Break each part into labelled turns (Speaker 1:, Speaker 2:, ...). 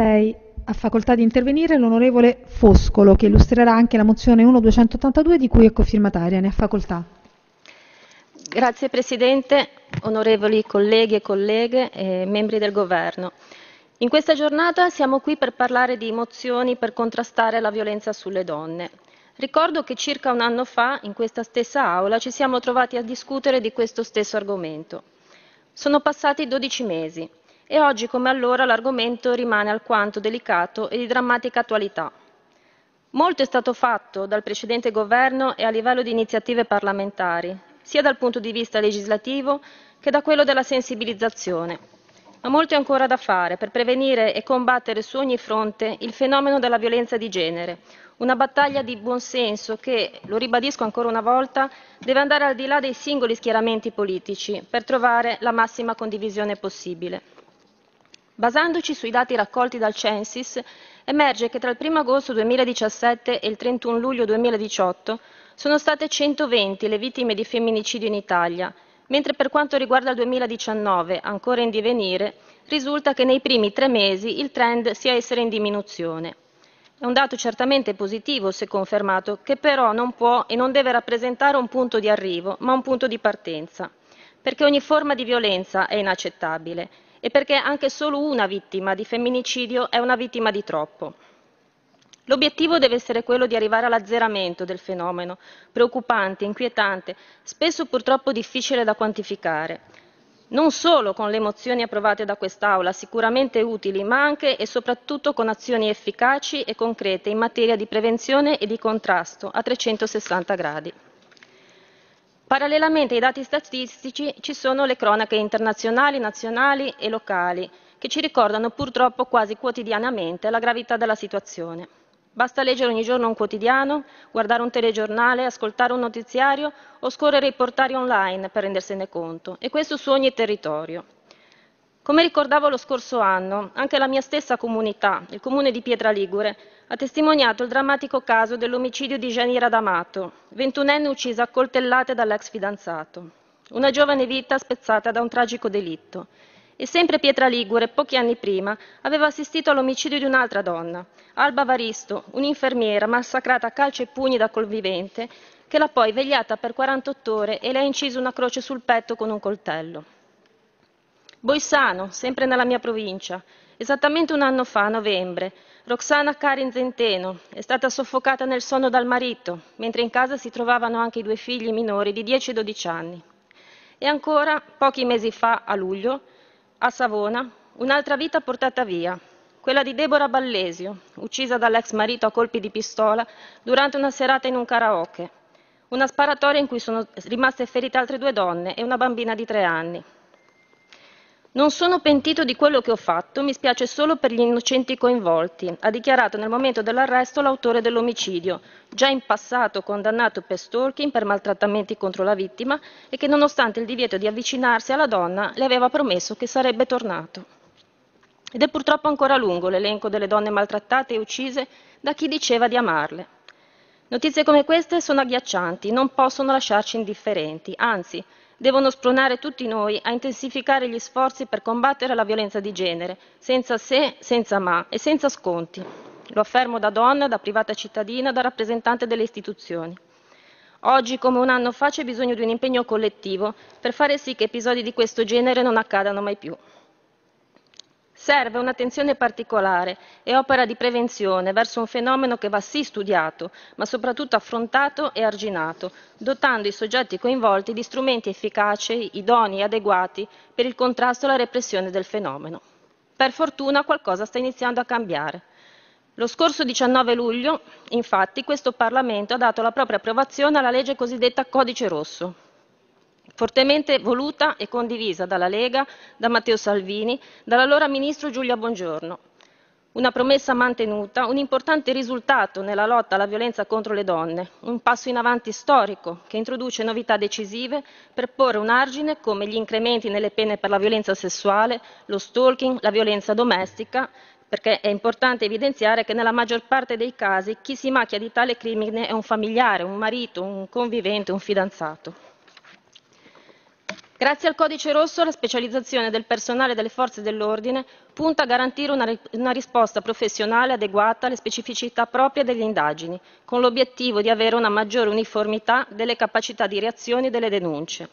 Speaker 1: Lei ha facoltà di intervenire l'onorevole Foscolo che illustrerà anche la mozione 1282 di cui è cofirmataria. Ne ha facoltà.
Speaker 2: Grazie Presidente, onorevoli colleghi e colleghe e membri del Governo. In questa giornata siamo qui per parlare di mozioni per contrastare la violenza sulle donne. Ricordo che circa un anno fa, in questa stessa Aula, ci siamo trovati a discutere di questo stesso argomento. Sono passati 12 mesi e oggi come allora l'argomento rimane alquanto delicato e di drammatica attualità. Molto è stato fatto dal precedente governo e a livello di iniziative parlamentari, sia dal punto di vista legislativo che da quello della sensibilizzazione. Ma molto è ancora da fare per prevenire e combattere su ogni fronte il fenomeno della violenza di genere, una battaglia di buonsenso che, lo ribadisco ancora una volta, deve andare al di là dei singoli schieramenti politici per trovare la massima condivisione possibile. Basandoci sui dati raccolti dal Censis, emerge che tra il 1 agosto 2017 e il 31 luglio 2018 sono state 120 le vittime di femminicidio in Italia, mentre per quanto riguarda il 2019, ancora in divenire, risulta che nei primi tre mesi il trend sia essere in diminuzione. È un dato certamente positivo, se confermato, che però non può e non deve rappresentare un punto di arrivo, ma un punto di partenza, perché ogni forma di violenza è inaccettabile e perché anche solo una vittima di femminicidio è una vittima di troppo. L'obiettivo deve essere quello di arrivare all'azzeramento del fenomeno, preoccupante, inquietante, spesso purtroppo difficile da quantificare, non solo con le mozioni approvate da quest'Aula, sicuramente utili, ma anche e soprattutto con azioni efficaci e concrete in materia di prevenzione e di contrasto a 360 gradi. Parallelamente ai dati statistici ci sono le cronache internazionali, nazionali e locali, che ci ricordano purtroppo quasi quotidianamente la gravità della situazione. Basta leggere ogni giorno un quotidiano, guardare un telegiornale, ascoltare un notiziario o scorrere i portali online per rendersene conto, e questo su ogni territorio. Come ricordavo lo scorso anno, anche la mia stessa comunità, il comune di Pietra Ligure, ha testimoniato il drammatico caso dell'omicidio di Janira D'Amato, ventunenne uccisa a coltellate dall'ex fidanzato. Una giovane vita spezzata da un tragico delitto. E sempre Pietra Ligure, pochi anni prima, aveva assistito all'omicidio di un'altra donna, Alba Varisto, un'infermiera massacrata a calci e pugni da convivente, che l'ha poi vegliata per 48 ore e le ha inciso una croce sul petto con un coltello. Boissano, sempre nella mia provincia, esattamente un anno fa, a novembre, Roxana Karin Zenteno è stata soffocata nel sonno dal marito, mentre in casa si trovavano anche i due figli minori di 10 e 12 anni. E ancora, pochi mesi fa, a luglio, a Savona, un'altra vita portata via, quella di Deborah Ballesio, uccisa dall'ex marito a colpi di pistola durante una serata in un karaoke, una sparatoria in cui sono rimaste ferite altre due donne e una bambina di tre anni. Non sono pentito di quello che ho fatto, mi spiace solo per gli innocenti coinvolti, ha dichiarato nel momento dell'arresto l'autore dell'omicidio, già in passato condannato per stalking, per maltrattamenti contro la vittima e che nonostante il divieto di avvicinarsi alla donna le aveva promesso che sarebbe tornato. Ed è purtroppo ancora lungo l'elenco delle donne maltrattate e uccise da chi diceva di amarle. Notizie come queste sono agghiaccianti, non possono lasciarci indifferenti, anzi devono spronare tutti noi a intensificare gli sforzi per combattere la violenza di genere, senza se, senza ma e senza sconti. Lo affermo da donna, da privata cittadina, da rappresentante delle istituzioni. Oggi, come un anno fa, c'è bisogno di un impegno collettivo per fare sì che episodi di questo genere non accadano mai più. Serve un'attenzione particolare e opera di prevenzione verso un fenomeno che va sì studiato, ma soprattutto affrontato e arginato, dotando i soggetti coinvolti di strumenti efficaci, idonei e adeguati per il contrasto e la repressione del fenomeno. Per fortuna qualcosa sta iniziando a cambiare. Lo scorso 19 luglio, infatti, questo Parlamento ha dato la propria approvazione alla legge cosiddetta Codice Rosso, fortemente voluta e condivisa dalla Lega, da Matteo Salvini, dall'allora ministro Giulia Bongiorno. Una promessa mantenuta, un importante risultato nella lotta alla violenza contro le donne, un passo in avanti storico che introduce novità decisive per porre un argine come gli incrementi nelle pene per la violenza sessuale, lo stalking, la violenza domestica, perché è importante evidenziare che nella maggior parte dei casi chi si macchia di tale crimine è un familiare, un marito, un convivente, un fidanzato. Grazie al codice rosso la specializzazione del personale delle forze dell'ordine punta a garantire una, una, risposta professionale adeguata alle specificità proprie delle indagini, con l'obiettivo di avere una maggiore uniformità delle capacità di reazione delle denunce.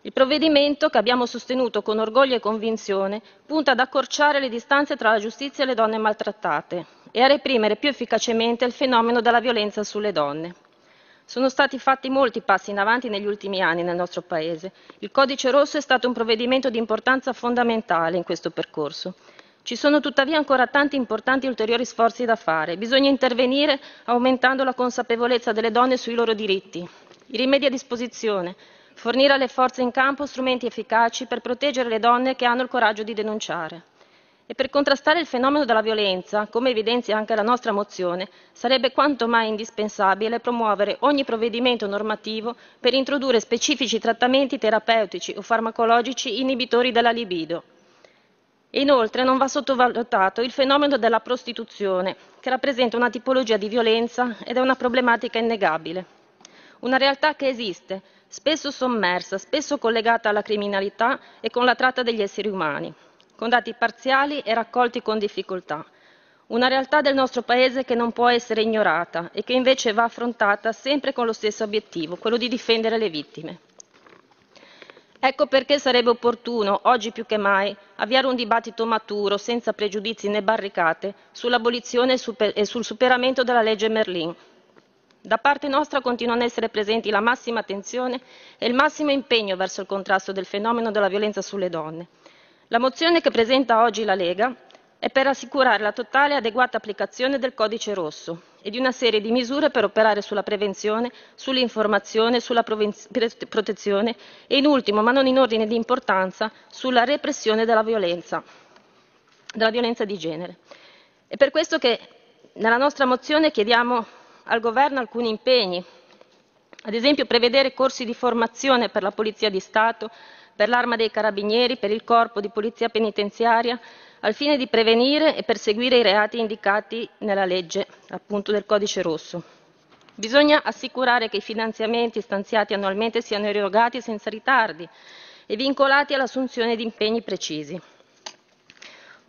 Speaker 2: Il provvedimento, che abbiamo sostenuto con orgoglio e convinzione, punta ad accorciare le distanze tra la giustizia e le donne maltrattate e a reprimere più efficacemente il fenomeno della violenza sulle donne. Sono stati fatti molti passi in avanti negli ultimi anni nel nostro Paese. Il Codice Rosso è stato un provvedimento di importanza fondamentale in questo percorso. Ci sono tuttavia ancora tanti importanti ulteriori sforzi da fare. Bisogna intervenire aumentando la consapevolezza delle donne sui loro diritti, i rimedi a disposizione, fornire alle forze in campo strumenti efficaci per proteggere le donne che hanno il coraggio di denunciare. E per contrastare il fenomeno della violenza, come evidenzia anche la nostra mozione, sarebbe quanto mai indispensabile promuovere ogni provvedimento normativo per introdurre specifici trattamenti terapeutici o farmacologici inibitori della libido. Inoltre non va sottovalutato il fenomeno della prostituzione, che rappresenta una tipologia di violenza ed è una problematica innegabile. Una realtà che esiste, spesso sommersa, spesso collegata alla criminalità e con la tratta degli esseri umani con dati parziali e raccolti con difficoltà. Una realtà del nostro Paese che non può essere ignorata e che invece va affrontata sempre con lo stesso obiettivo, quello di difendere le vittime. Ecco perché sarebbe opportuno, oggi più che mai, avviare un dibattito maturo, senza pregiudizi né barricate, sull'abolizione e sul superamento della legge Merlin. Da parte nostra continuano ad essere presenti la massima attenzione e il massimo impegno verso il contrasto del fenomeno della violenza sulle donne. La mozione che presenta oggi la Lega è per assicurare la totale e adeguata applicazione del codice rosso e di una serie di misure per operare sulla prevenzione, sull'informazione, sulla protezione e in ultimo, ma non in ordine di importanza, sulla repressione della violenza, della violenza di genere. È per questo che nella nostra mozione chiediamo al Governo alcuni impegni, ad esempio prevedere corsi di formazione per la Polizia di Stato, per l'Arma dei Carabinieri, per il Corpo di Polizia Penitenziaria, al fine di prevenire e perseguire i reati indicati nella legge appunto del Codice Rosso. Bisogna assicurare che i finanziamenti stanziati annualmente siano erogati senza ritardi e vincolati all'assunzione di impegni precisi.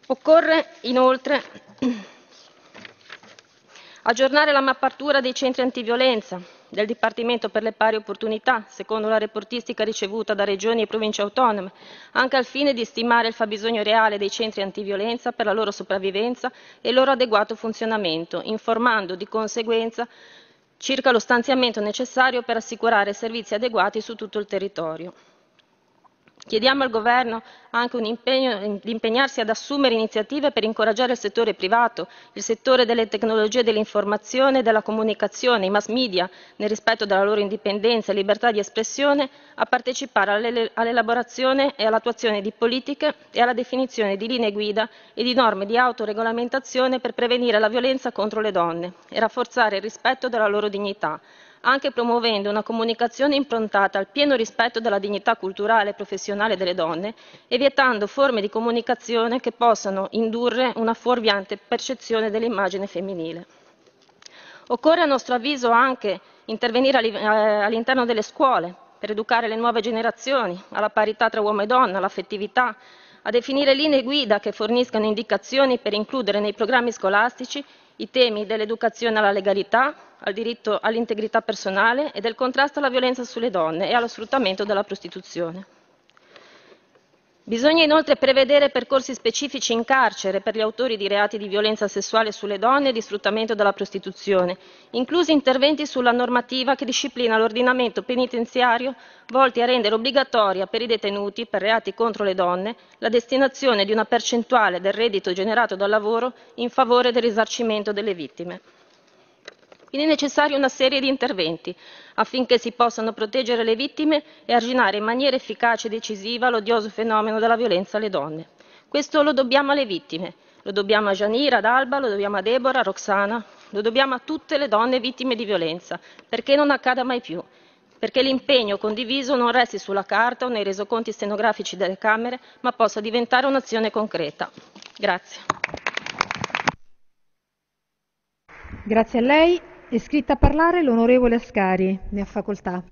Speaker 2: Occorre inoltre aggiornare la mappatura dei centri antiviolenza, del Dipartimento per le pari opportunità, secondo la reportistica ricevuta da regioni e province autonome, anche al fine di stimare il fabbisogno reale dei centri antiviolenza per la loro sopravvivenza e il loro adeguato funzionamento, informando di conseguenza circa lo stanziamento necessario per assicurare servizi adeguati su tutto il territorio. Chiediamo al Governo anche impegno, di impegnarsi ad assumere iniziative per incoraggiare il settore privato, il settore delle tecnologie dell'informazione e della comunicazione, i mass media, nel rispetto della loro indipendenza e libertà di espressione, a partecipare all'elaborazione e all'attuazione di politiche e alla definizione di linee guida e di norme di autoregolamentazione per prevenire la violenza contro le donne e rafforzare il rispetto della loro dignità, anche promuovendo una comunicazione improntata al pieno rispetto della dignità culturale e professionale delle donne e vietando forme di comunicazione che possano indurre una fuorviante percezione dell'immagine femminile. Occorre a nostro avviso anche intervenire eh, all'interno delle scuole per educare le nuove generazioni alla parità tra uomo e donna, all'affettività, a definire linee guida che forniscano indicazioni per includere nei programmi scolastici i temi dell'educazione alla legalità, al diritto all'integrità personale e del contrasto alla violenza sulle donne e allo sfruttamento della prostituzione. Bisogna inoltre prevedere percorsi specifici in carcere per gli autori di reati di violenza sessuale sulle donne e di sfruttamento della prostituzione, inclusi interventi sulla normativa che disciplina l'ordinamento penitenziario volti a rendere obbligatoria per i detenuti per reati contro le donne la destinazione di una percentuale del reddito generato dal lavoro in favore del risarcimento delle vittime. Quindi è necessaria una serie di interventi affinché si possano proteggere le vittime e arginare in maniera efficace e decisiva l'odioso fenomeno della violenza alle donne. Questo lo dobbiamo alle vittime, lo dobbiamo a Janira, ad Alba, lo dobbiamo a Deborah, a Roxana, lo dobbiamo a tutte le donne vittime di violenza, perché non accada mai più, perché l'impegno condiviso non resti sulla carta o nei resoconti stenografici delle Camere, ma possa diventare un'azione concreta. Grazie.
Speaker 1: Grazie a lei. È iscritta a parlare l'onorevole Ascari. Ne ha facoltà.